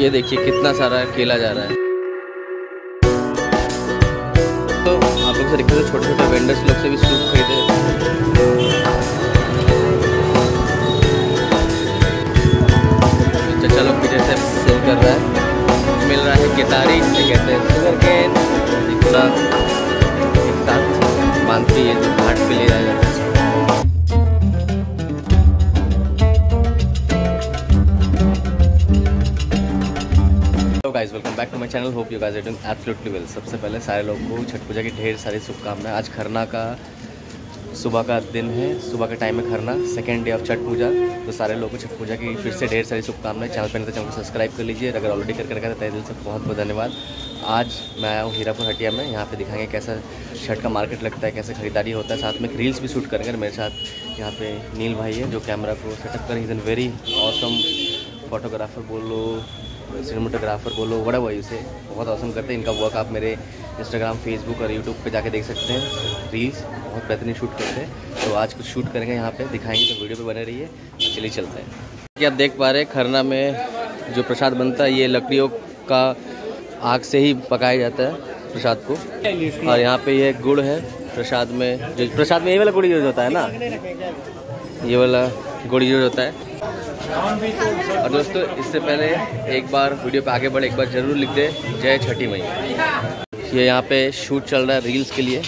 ये देखिए कितना सारा केला जा रहा है। तो आप लोग से रिक्वेस्ट छोटे छोटे वेंडर्स लोग से भी सूप खरीदे। चचा लोग भी जैसे सेल कर रहा है। मिल रहा है केतारी इसे कहते हैं। Guys welcome back to my channel hope you guys are doing absolutely well सबसे पहले सारे लोगों को छठ पूजा की ढेर सारी शुभकामनाएँ। आज खरना का, सुबह का दिन है, सुबह का टाइम है Kharna second day of Chhath Puja. तो सारे लोगों को छठ पूजा की फिर से ढेर सारी शुभकामनाएँ। चैनल पर नहीं तो चैनल को सब्सक्राइब कर लीजिए। अगर ऑलरेडी करके रखा तय दिल से बहुत बहुत धन्यवाद। आज मैं आया हूँ हीरापुर, हटिया में। यहाँ पे दिखाएँगे कैसा छठ का मार्केट लगता है, कैसे खरीदारी होता है। साथ में रील्स भी शूट करेंगे। मेरे साथ यहाँ पे नील भाई है, जो कैमरा को सेटअप कर is an very awesome photographer बोलो। सिनेमाटोग्राफर बोलो बड़ा वही उसे बहुत औसम करते हैं। इनका वर्क आप मेरे इंस्टाग्राम फेसबुक और यूट्यूब पे जाके देख सकते हैं। रील्स बहुत बेहतरीन शूट करते हैं। तो आज कुछ शूट करेंगे यहाँ पे, दिखाएँगे तो वीडियो पे बने रहिए। चलिए चलते हैं। कि आप देख पा रहे हैं, खरना में जो प्रसाद बनता है, ये लकड़ियों का आग से ही पकाया जाता है प्रसाद को। और यहाँ पे ये गुड़ है, प्रसाद में जो, प्रसाद में ये वाला गुड़ यूज़ होता है ना? ये वाला गुड़ यूज़ होता है। और दोस्तों, इससे पहले एक बार वीडियो पे आगे बढ़े, एक बार ज़रूर लिख दे। जय छठी मई। ये यहाँ पे शूट चल रहा है रील्स के लिए।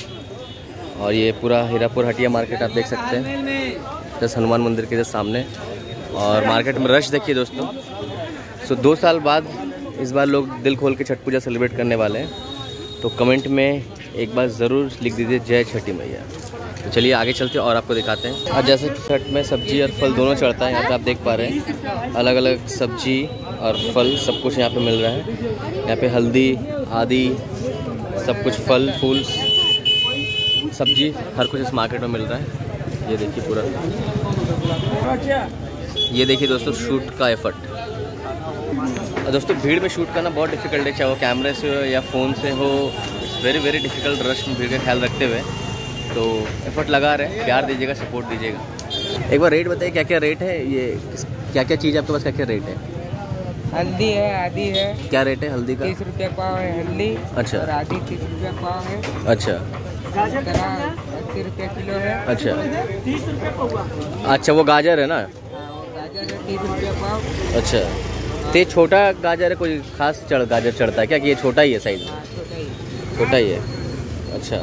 और ये पूरा हीरापुर हटिया मार्केट आप देख सकते हैं। जस्ट हनुमान मंदिर के सामने। और मार्केट में रश देखिए दोस्तों। सो दो साल बाद इस बार लोग दिल खोल के छठ पूजा सेलिब्रेट करने वाले हैं। तो कमेंट में एक बार ज़रूर लिख दीजिए जय छठी मैया। तो चलिए आगे चलते हैं और आपको दिखाते हैं। और जैसे छठ में सब्ज़ी और फल दोनों चढ़ता है, यहाँ पे आप देख पा रहे हैं। अलग अलग सब्ज़ी और फल सब कुछ यहाँ पे मिल रहा है। यहाँ पे हल्दी, आदि, सब कुछ फल, फूल, सब्ज़ी, हर कुछ इस मार्केट में मिल रहा है। ये देखिए पूरा। ये देखिए दोस्तों, शूट का एफर्ट और दोस्तों, भीड़ में शूट करना बहुत डिफ़िकल्ट है, चाहे वो कैमरे से हो या फ़ोन से हो वेरी वेरी डिफ़िकल्ट रश में भीड़ का ख्याल रखते हुए तो एफर्ट लगा रहे हैं। प्यार दीजिएगा सपोर्ट दीजिएगा। एक बार रेट बताइए क्या क्या रेट है? ये क्या क्या चीज़ आपके पास? क्या क्या रेट है? हल्दी है आदि है। क्या रेट है हल्दी का? तीस रुपये पाव है हल्दी। अच्छा। और आदि तीस रुपये पाव है। अच्छा। अस्सी रुपये किलो है। अच्छा। अच्छा वो गाजर है ना? हाँ, गाजर है तीस रुपये पाव। अच्छा। तो ये छोटा गाजर है कोई खास चढ़ गाजर चढ़ता है क्या? कि ये छोटा ही है साइज़ हाँ, छोटा ही है। अच्छा।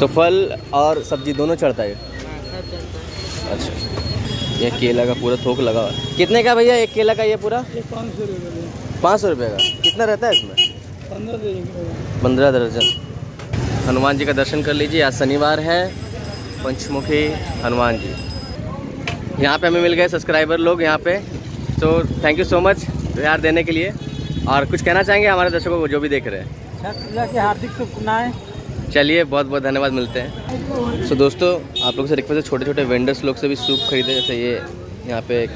तो फल और सब्ज़ी दोनों चढ़ता है? अच्छा। ये केला का पूरा थोक लगा हुआ है। कितने का भैया एक केला का ये पूरा? पाँच सौ रुपये का कितना रहता है इसमें? पंद्रह दर्जन हनुमान जी का दर्शन कर लीजिए। आज शनिवार है। पंचमुखी हनुमान जी। यहाँ पे हमें मिल गए सब्सक्राइबर लोग यहाँ पे। तो थैंक यू सो मच प्यार देने के लिए। और कुछ कहना चाहेंगे हमारे दर्शकों को जो भी देख रहे हैं? हार्दिक शुभकामनाएँ। चलिए बहुत बहुत धन्यवाद मिलते हैं। सो so, दोस्तों आप लोगों से रिक्वेस्ट है छोटे छोटे वेंडर्स लोग से भी सूप खरीदे जैसे ये यहाँ पे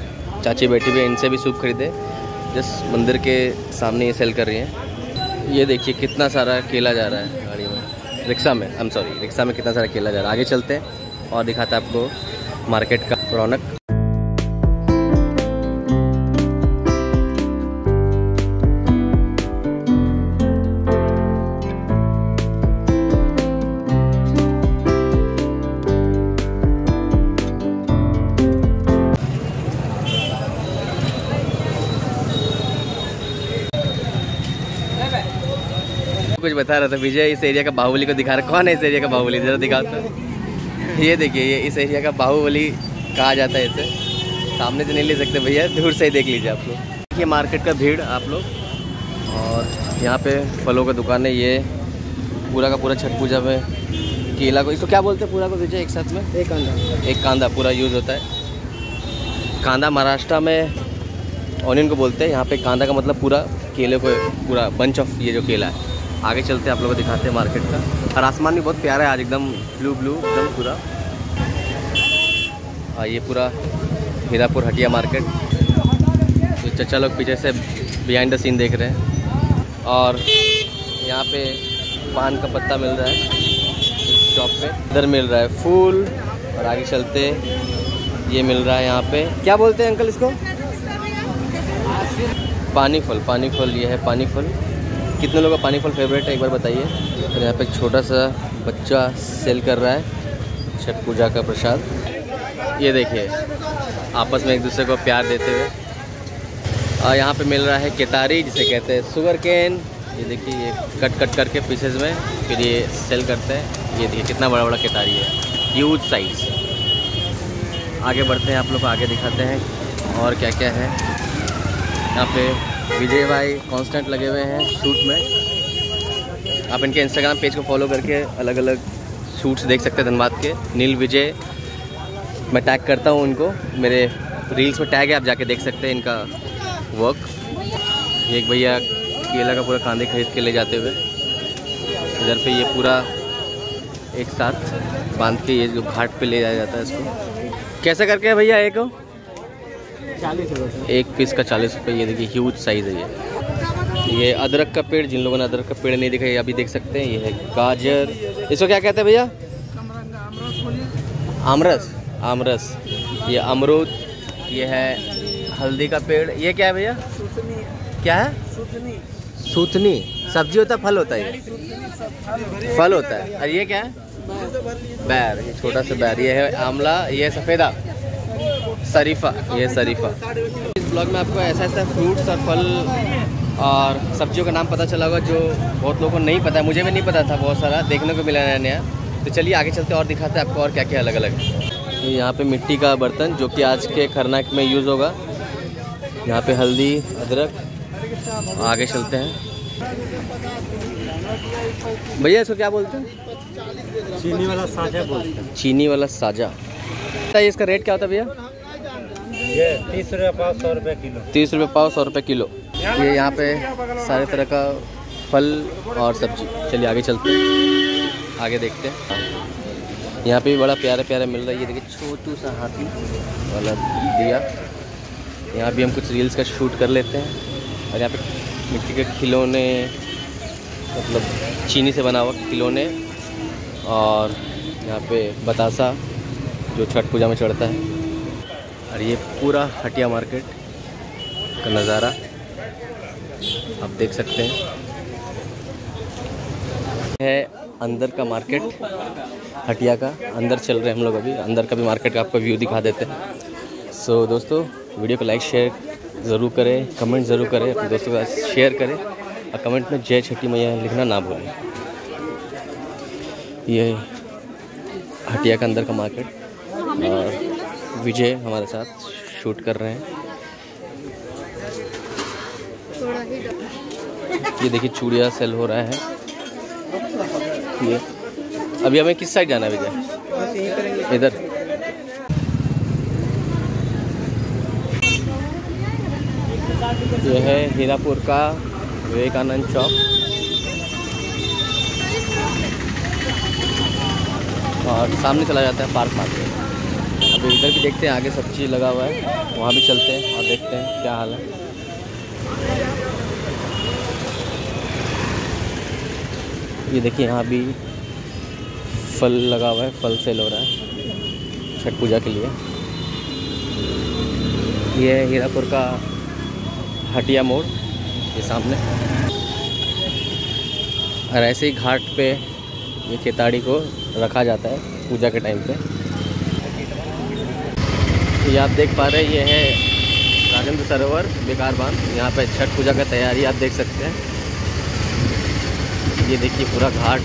चाची बैठी हुई है इनसे भी सूप खरीदे। जस्ट मंदिर के सामने ये सेल कर रही हैं। ये देखिए कितना सारा केला जा रहा है गाड़ी में। रिक्शा में आई एम सॉरी रिक्शा में कितना सारा केला जा रहा है। आगे चलते हैं और दिखाते हैं आपको मार्केट का रौनक। कुछ बता रहा था विजय इस एरिया का बाहुबली को दिखा रहा कौन है इस एरिया का बाहुबली? जरा दिखाओ तो। ये देखिए ये इस एरिया का बाहुबली कहा जाता है इसे। सामने से नहीं ले सकते भैया दूर से ही देख लीजिए आप लोग। देखिए मार्केट का भीड़ आप लोग। और यहाँ पे फलों का दुकान है ये पूरा का पूरा छठ पूजा में केला को इसको क्या बोलते हैं पूरा को विजय एक साथ में? एक अंडा एक कांदा पूरा यूज़ होता है। कांदा महाराष्ट्र में ऑनियन को बोलते हैं। यहाँ पे कांदा का मतलब पूरा केले को पूरा बंच ऑफ़ ये जो केला है। आगे चलते हैं, आप लोगों को दिखाते हैं मार्केट का। और आसमान भी बहुत प्यारा है आज, एकदम ब्लू ब्लू एकदम पूरा। और ये पूरा हीरापुर हटिया मार्केट तो चचा लोग पीछे से बिहाइंड द सीन देख रहे हैं। और यहाँ पे पान का पत्ता मिल रहा है शॉप पे। इधर मिल रहा है फूल, और आगे चलते ये मिल रहा है यहाँ पे। क्या बोलते हैं अंकल इसको? पानी फल पानी फल ये है पानी फल कितने लोगों का पानी फल फेवरेट है? एक बार बताइए। और यहाँ पे एक छोटा सा बच्चा सेल कर रहा है, छठ पूजा का प्रसाद। ये देखिए, आपस में एक दूसरे को प्यार देते हुए। और यहाँ पे मिल रहा है केतारी, जिसे कहते हैं शुगर केन ये देखिए, ये कट कट करके पीसेज में, फिर ये सेल करते हैं। ये देखिए, कितना बड़ा बड़ा केतारी है। ह्यूज साइज़ आगे बढ़ते हैं, आप लोग को आगे दिखाते हैं। और क्या क्या है? यहाँ पे विजय भाई कांस्टेंट लगे हुए हैं शूट में। आप इनके इंस्टाग्राम पेज को फॉलो करके अलग अलग शूट्स देख सकते हैं धनबाद के। नील विजय, मैं टैग करता हूँ उनको। मेरे रील्स में टैग है, आप जाके देख सकते हैं इनका वर्क एक भैया केला का पूरा कांदे खरीद के ले जाते हुए। इधर पे ये पूरा एक साथ बाँध के ये जो घाट पे ले जाया जाता है इसको। कैसे करके भैया एक? एक पीस का चालीस रुपये, ये देखिए ह्यूज साइज़ है ये। ये अदरक का पेड़, जिन लोगों ने अदरक का पेड़ नहीं दिखा, ये अभी देख सकते हैं, ये है गाजर। इसको क्या कहते हैं भैया? आमरस। आमरस। ये अमरूद, ये है हल्दी का पेड़। ये क्या है भैया? क्या है? सूतनी। सब्ज़ी होता है, फल होता है फल होता है। और ये क्या है? बैर। ये छोटा सा बैर। ये है आमला ये है सफ़ेदा। शरीफा ये शरीफा। इस ब्लॉग में आपको ऐसा ऐसा फ्रूट्स और फल और सब्जियों का नाम पता चला होगा जो बहुत लोगों को नहीं पता है। मुझे भी नहीं पता था बहुत सारा देखने को मिला नया नया। तो चलिए आगे चलते और दिखाते हैं आपको और क्या क्या अलग अलग है यहाँ पे मिट्टी का बर्तन जो कि आज के खरनाक में यूज़ होगा। यहाँ पे हल्दी अदरक आगे चलते हैं। भैया इसको क्या बोलते हैं? चीनी वाला साझा बोलते हैं। चीनी वाला साजा। बताइए इसका रेट क्या होता है भैया? तीस रुपये पाँच सौ रुपये तीस रुपये पाव सौ रुपये किलो। ये यहाँ पे सारे तरह का फल और सब्ज़ी। चलिए आगे चलते हैं। आगे देखते हैं। यहाँ पे भी बड़ा प्यारा प्यारा मिल रहा है। ये देखिए, छोटू सा हाथी वाला दिया। यहाँ भी हम कुछ रील्स का शूट कर लेते हैं। और यहाँ पे मिट्टी के खिलौने मतलब चीनी से बना हुआ खिलौने और यहाँ पे बतासा, जो छठ पूजा में चढ़ता है। और ये पूरा हटिया मार्केट का नज़ारा आप देख सकते हैं। है अंदर का मार्केट हटिया का। अंदर चल रहे हैं हम लोग अभी। अंदर का भी मार्केट का आपको व्यू दिखा देते हैं। सो so, दोस्तों वीडियो को लाइक शेयर ज़रूर करें कमेंट ज़रूर करें अपने दोस्तों के साथ शेयर करें। और कमेंट में जय छठी मैया लिखना ना भूलें। ये हटिया का अंदर का मार्केट और विजय हमारे साथ शूट कर रहे हैं। ये देखिए चूड़िया सेल हो रहा है। ये। अभी हमें किस साइड जाना है विजय? इधर। ये है हीरापुर का विवेकानंद चौक। और सामने चला जाता है पार्क पार्क अभी इधर भी देखते हैं, आगे सब चीज़ लगा हुआ है। वहाँ भी चलते हैं और देखते हैं क्या हाल है। ये देखिए, यहाँ भी फल लगा हुआ है, फल सेल हो रहा है छठ पूजा के लिए। ये है हीरापुर का हटिया मोड़, ये सामने। और ऐसे ही घाट पे ये केताड़ी को रखा जाता है पूजा के टाइम पे। ये आप देख पा रहे हैं, ये है राजेंद्र सरोवर, बेकार बाँध। यहाँ पे छठ पूजा का तैयारी आप देख सकते हैं। ये देखिए पूरा घाट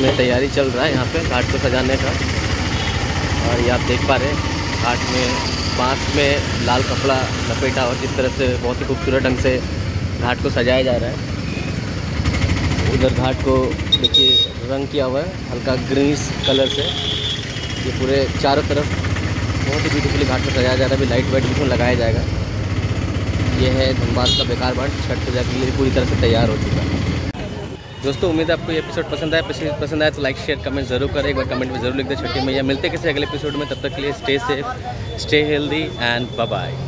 में तैयारी चल रहा है यहाँ पे, घाट को सजाने का। और ये आप देख पा रहे हैं, घाट में बाँस में लाल कपड़ा, लपेटा और जिस तरह से बहुत ही खूबसूरत ढंग से घाट को सजाया जा रहा है। उधर घाट को देखिए, रंग किया हुआ है, हल्का ग्रीनिश कलर से। ये पूरे चारों तरफ़ बहुत ही ब्यूटीफुली घाट पर सजाया जा रहा है। अभी लाइट वाइट बिल्कुल लगाया जाएगा। ये है धनबाद का बेकार बाट छठ पूजा के लिए पूरी तरह से तैयार हो चुका है। दोस्तों, उम्मीद है आपको ये एपिसोड पसंद आया। पसंद आया तो लाइक शेयर कमेंट ज़रूर करें। एक बार कमेंट में ज़रूर लिख दे छठी मैया मिलते किसी अगले एपिसोड में। तब तक के लिए stay safe stay healthy and bye